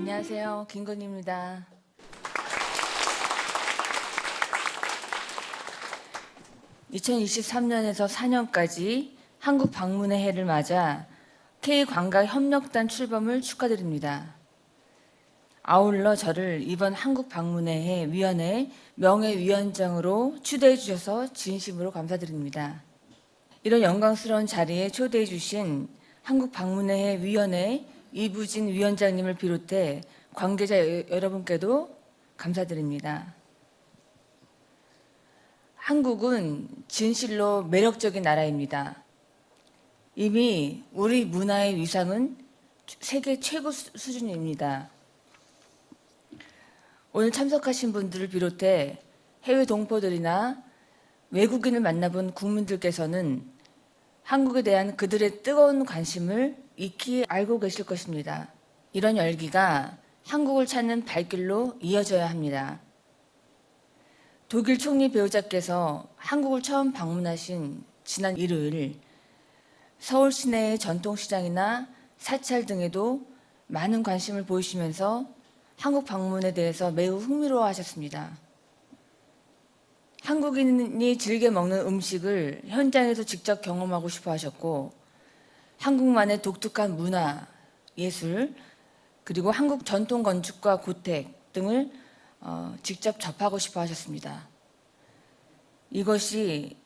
안녕하세요. 김건희입니다. (2023년에서) (4년까지) 한국 방문의 해를 맞아 K관광협력단 출범을 축하드립니다. 아울러 저를 이번 한국 방문의 해 위원회 명예위원장으로 초대해 주셔서 진심으로 감사드립니다. 이런 영광스러운 자리에 초대해 주신 한국 방문의 해 위원회 이부진 위원장님을 비롯해 관계자 여- 여러분께도 감사드립니다. 한국은 진실로 매력적인 나라입니다. 이미 우리 문화의 위상은 세계 최고 수- 수준입니다. 오늘 참석하신 분들을 비롯해 해외 동포들이나 외국인을 만나본 국민들께서는 한국에 대한 그들의 뜨거운 관심을 익히 알고 계실 것입니다. 이런 열기가 한국을 찾는 발길로 이어져야 합니다. 독일 총리 배우자께서 한국을 처음 방문하신 지난 일요일 서울 시내의 전통시장이나 사찰 등에도 많은 관심을 보이시면서 한국 방문에 대해서 매우 흥미로워 하셨습니다. 한국인이 즐겨 먹는 음식을 현장에서 직접 경험하고 싶어 하셨고, 한국만의 독특한 문화, 예술, 그리고 한국 전통 건축과 고택 등을 어, 직접 접하고 싶어 하셨습니다. 이것이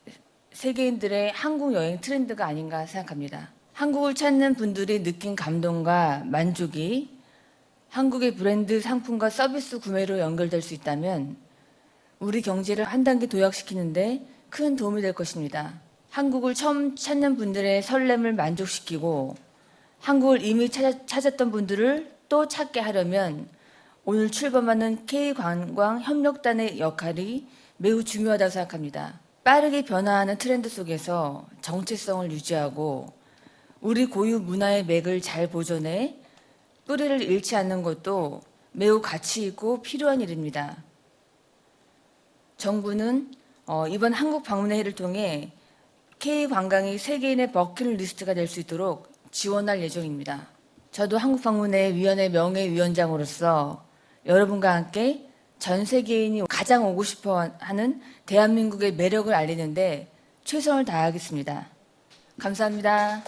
세계인들의 한국 여행 트렌드가 아닌가 생각합니다. 한국을 찾는 분들이 느낀 감동과 만족이 한국의 브랜드 상품과 서비스 구매로 연결될 수 있다면 우리 경제를 한 단계 도약시키는데 큰 도움이 될 것입니다. 한국을 처음 찾는 분들의 설렘을 만족시키고 한국을 이미 찾아, 찾았 던 분들을 또 찾게 하려면 오늘 출범하는 K관광협력단의 역할이 매우 중요하다고 생각합니다. 빠르게 변화하는 트렌드 속에서 정체성을 유지하고 우리 고유 문화의 맥을 잘 보존해 뿌리를 잃지 않는 것도 매우 가치 있고 필요한 일입니다. 정부는 어, 이번 한국 방문의 해를 통해 K 관광이 세계인의 버킷리스트가 될 수 있도록 지원할 예정입니다. 저도 한국 방문의 위원회 명예위원장으로서 여러분과 함께 전 세계인이 가장 오고 싶어 하는 대한민국의 매력을 알리는데 최선을 다하겠습니다. 감사합니다.